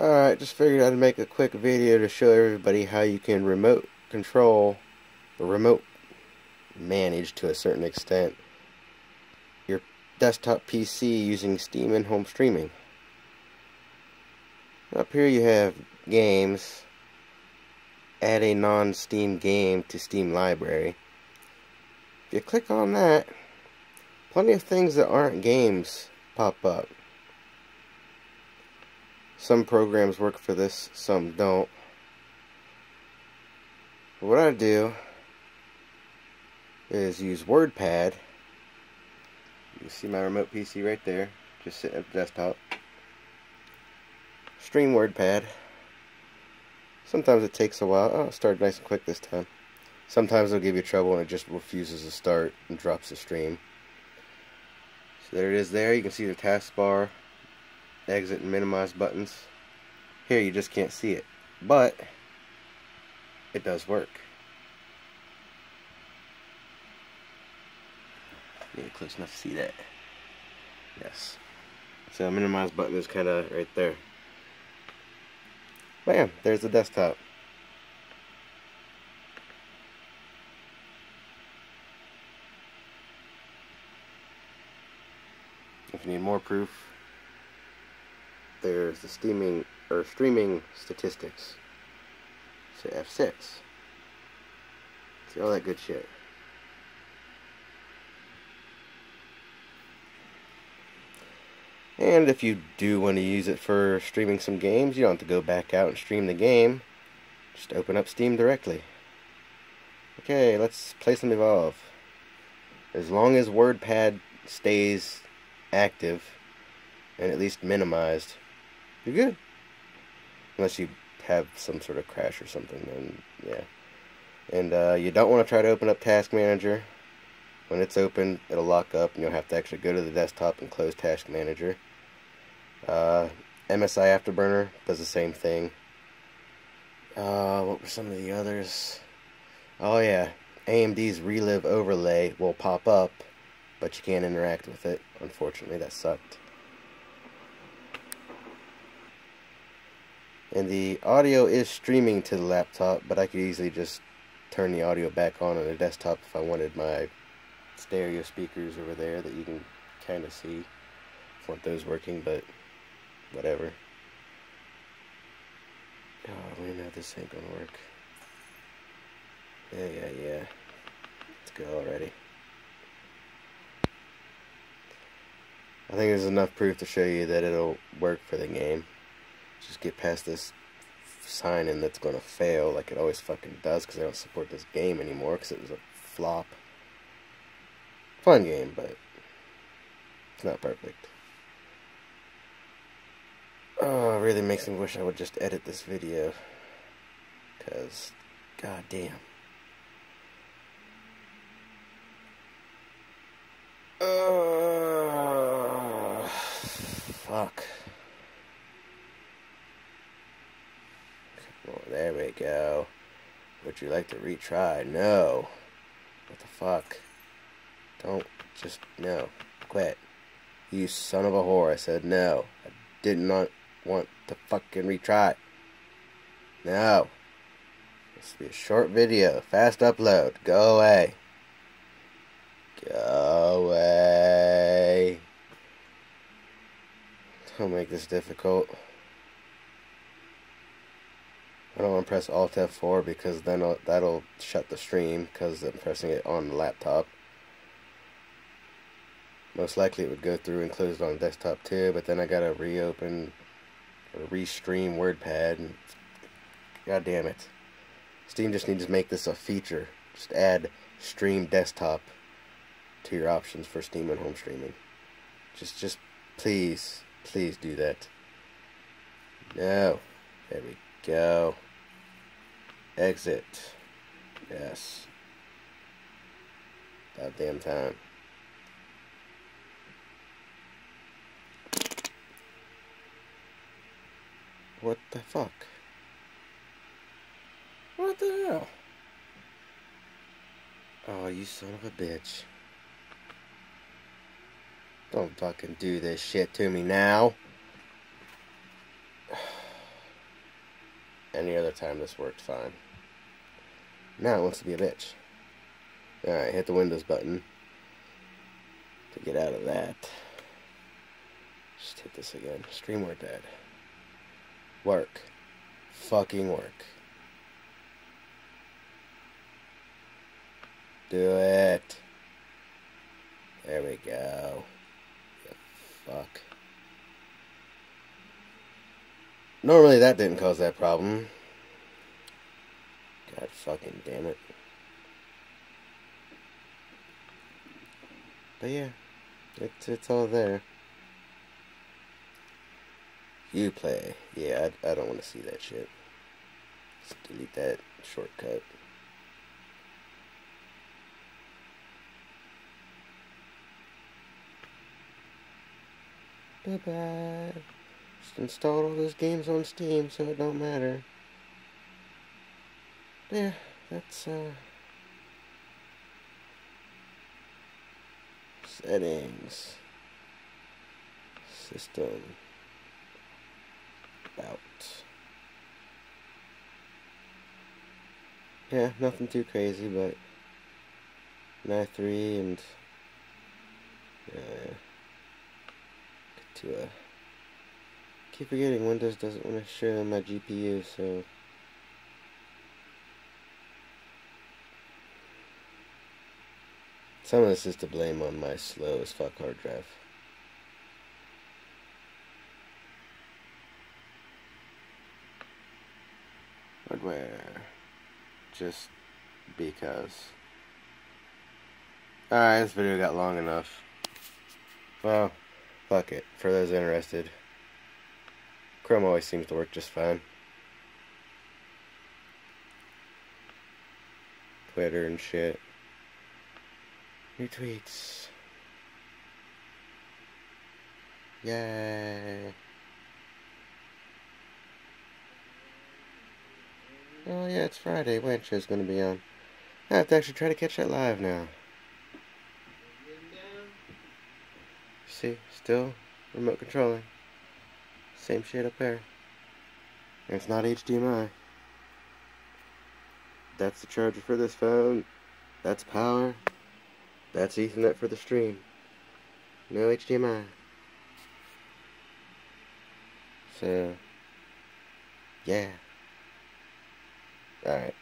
Alright, just figured I'd make a quick video to show everybody how you can remote control, or remote manage to a certain extent, your desktop PC using Steam in-home streaming. Up here you have games, add a non-Steam game to Steam library. If you click on that, plenty of things that aren't games pop up. Some programs work for this, some don't. What I do is use WordPad. You see my remote PC right there, just sitting at the desktop. Stream WordPad. Sometimes it takes a while. Oh, it started nice and quick this time. Sometimes it'll give you trouble and it just refuses to start and drops the stream. So there it is there. You can see the taskbar exit and minimize buttons. Here you just can't see it. But it does work. Get close enough to see that. Yes. So minimize button is kind of right there. Bam, there's the desktop. If you need more proof, there's the steaming or streaming statistics. So F6. See all that good shit. And if you do want to use it for streaming some games, you don't have to go back out and stream the game. Just open up Steam directly. Okay, let's play some Evolve. As long as WordPad stays active and at least minimized, you're good. Unless you have some sort of crash or something, then yeah. And uh, you don't want to try to open up Task Manager. When it's open, it'll lock up and you'll have to actually go to the desktop and close Task Manager. Uh, MSI Afterburner does the same thing. Uh, what were some of the others? Oh yeah, AMD's ReLive Overlay will pop up, but you can't interact with it. Unfortunately, that sucked. And the audio is streaming to the laptop, but I could easily just turn the audio back on on the desktop if I wanted my stereo speakers over there that you can kind of see. Want those working, but whatever. Oh, we know this ain't gonna work. Yeah, yeah, yeah. Let's go already. I think there's enough proof to show you that it'll work for the game. Just get past this sign in that's gonna fail like it always fucking does because they don't support this game anymore because it was a flop. Fun game, but it's not perfect. Oh, it really makes me wish I would just edit this video. Because, god damn. Uh, fuck. We go. Would you like to retry? No. What the fuck? Don't just no. Quit. You son of a whore. I said no. I did not want to fucking retry. No. This will be a short video. Fast upload. Go away. Go away. Don't make this difficult. I don't want to press Alt F4 because then I'll, that'll shut the stream because I'm pressing it on the laptop. Most likely it would go through and close it on the desktop too, but then I gotta reopen or restream WordPad. God damn it. Steam just needs to make this a feature. Just add stream desktop to your options for Steam in-home streaming. Just, just please, please do that. No. There we go. Exit. Yes. About damn time. What the fuck? What the hell? Oh, you son of a bitch. Don't fucking do this shit to me now. Any other time this worked fine. Now it wants to be a bitch. Alright, hit the Windows button to get out of that. Just hit this again. Stream or dead. Work. Fucking work. Do it. There we go. You fuck. Normally that didn't cause that problem. God fucking damn it. But yeah, it's, it's all there. You play. Yeah, I, I don't want to see that shit. Just delete that shortcut. Bye-bye. Just installed all those games on Steam, so it don't matter. Yeah, that's, uh... Settings. System. About. Yeah, nothing too crazy, but... Night 3 and... Uh, to uh, keep forgetting Windows doesn't want to share my GPU, so some of this is to blame on my slow as fuck hard drive. Hardware, just because. Alright, this video got long enough. Well. Fuck it. For those interested, Chrome always seems to work just fine. Twitter and shit. New tweets. Yay. Oh yeah, it's Friday. When show's gonna be on? I have to actually try to catch that live now. See, still remote controlling. Same shit up there. And it's not HDMI. That's the charger for this phone. That's power. That's Ethernet for the stream. No HDMI. So, yeah. Alright.